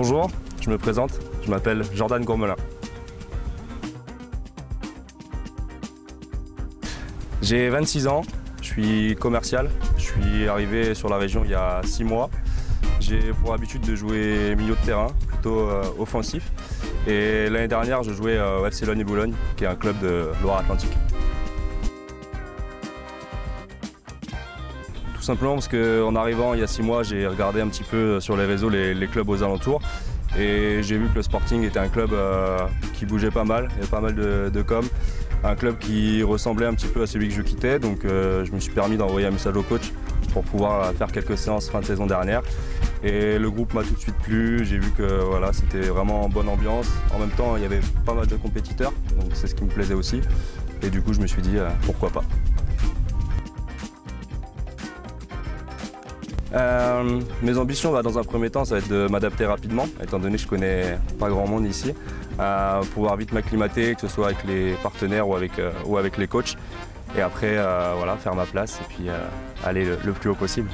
Bonjour, je me présente, je m'appelle Jordan Gourmelin. J'ai 26 ans, je suis commercial, je suis arrivé sur la région il y a 6 mois. J'ai pour habitude de jouer milieu de terrain, plutôt euh, offensif. Et l'année dernière, je jouais au FC et Boulogne, qui est un club de Loire-Atlantique. Simplement parce qu'en arrivant il y a 6 mois, j'ai regardé un petit peu sur les réseaux les, clubs aux alentours. Et j'ai vu que le Sporting était un club euh, qui bougeait pas mal, il y avait pas mal de, com un club qui ressemblait un petit peu à celui que je quittais. Donc euh, je me suis permis d'envoyer un message au coach pour pouvoir faire quelques séances fin de saison dernière. Et le groupe m'a tout de suite plu, j'ai vu que voilà, c'était vraiment en bonne ambiance. En même temps, il y avait pas mal de compétiteurs, donc c'est ce qui me plaisait aussi. Et du coup, je me suis dit, euh, pourquoi pas. Euh, mes ambitions, bah, dans un premier temps, ça va être de m'adapter rapidement, étant donné que je connais pas grand monde ici, pouvoir vite m'acclimater, que ce soit avec les partenaires ou avec, euh, les coachs. Et après, euh, faire ma place et puis aller le plus haut possible.